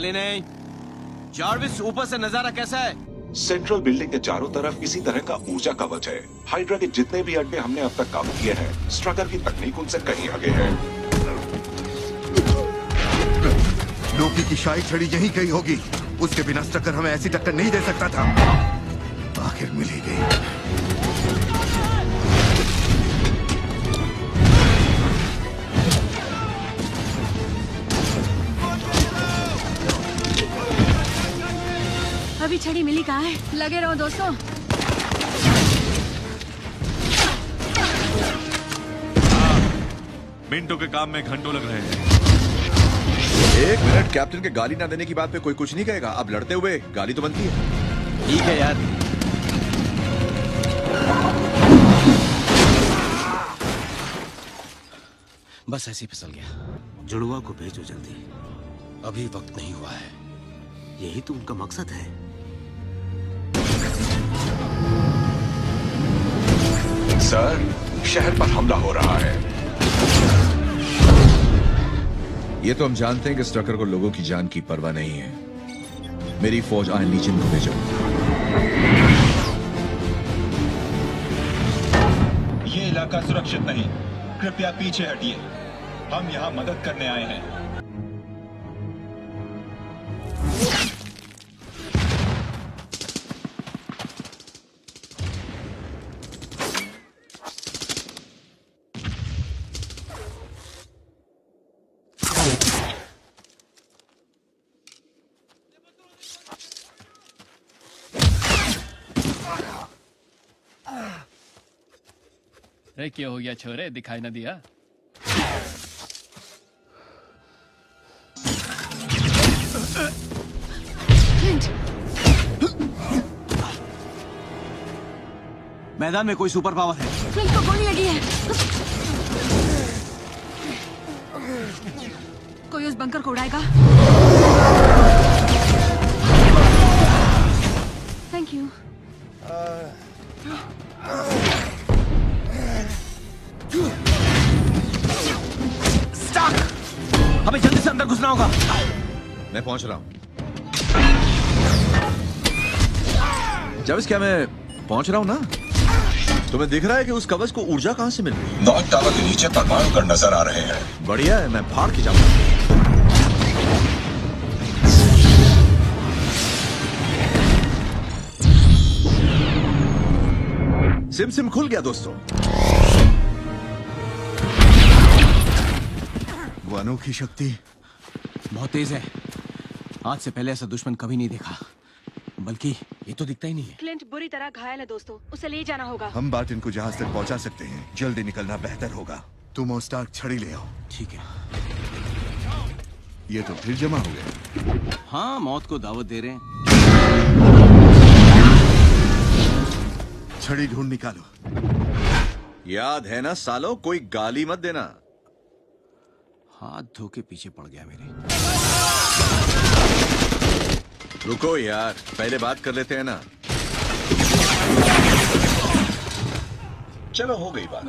खाली नहीं। जार्विस ऊपर से नज़ारा कैसा है? सेंट्रल बिल्डिंग के चारों तरफ़ इसी तरह का ऊर्जा कवच है। हाइड्रा के जितने भी अड्डे हमने अब तक काबू किए हैं स्ट्रकर की तकनीक उनसे कहीं आगे है। लोकी की शाही छड़ी यहीं कहीं होगी। उसके बिना स्ट्रकर हमें ऐसी टक्कर नहीं दे सकता था। आखिर मिली ही गई। छड़ी मिली कहाँ है? लगे रहो दोस्तों। मिनटों के काम में घंटों लग रहे हैं। एक मिनट कैप्टन के गाली ना देने की बात पे कोई कुछ नहीं कहेगा। अब लड़ते हुए गाली तो बनती है। ठीक है यार। बस ऐसे ही फिसल गया। जुड़वा को भेजो जल्दी। अभी वक्त नहीं हुआ है। यही तो उनका मकसद है। सर शहर पर हमला हो रहा है। ये तो हम जानते हैं कि स्ट्रकर को लोगों की जान की परवाह नहीं है। मेरी फौज आए नीचे को भेजो। ये इलाका सुरक्षित नहीं। कृपया पीछे हटिए। हम यहाँ मदद करने आए हैं। अरे क्या हो गया छोरे दिखाई ना दिया? मैदान में कोई सुपर पावर है। फ्लिंट को गोली लगी है। कोई उस बंकर को उड़ाएगा? थैंक यू हमें जल्दी से अंदर घुसना होगा। मैं पहुँच रहा हूँ। जाविस क्या मैं पहुँच रहा हूँ ना तुम्हें दिख रहा है कि उस कवच को ऊर्जा कहाँ से मिल रही है? नॉर्थ टावर के नीचे परमाणु कर नज़र आ रहे हैं। बढ़िया है मैं फाड़ के जाऊँगा। सिम सिम खुल गया दोस्तों। अनोखी शक्ति। बहुत तेज है। आज से पहले ऐसा दुश्मन कभी नहीं देखा। बल्कि ये तो दिखता ही नहीं है। क्लिंट बुरी तरह घायल है दोस्तों। उसे ले जाना होगा। हम बार्टिन को जहाज़ तक पहुँचा सकते हैं। जल्दी निकलना बेहतर होगा। तुम और स्टार्क छड़ी ले आओ। ठीक है। ये तो फिर जमा हो गया। हाँ मौत को दावत दे रहे हैं। छड़ी ढूंढ निकालो। याद है ना सालो कोई गाली मत देना। हाथ धो के पीछे पड़ गया मेरे। रुको यार, पहले बात कर लेते हैं ना। चलो, हो गई बात।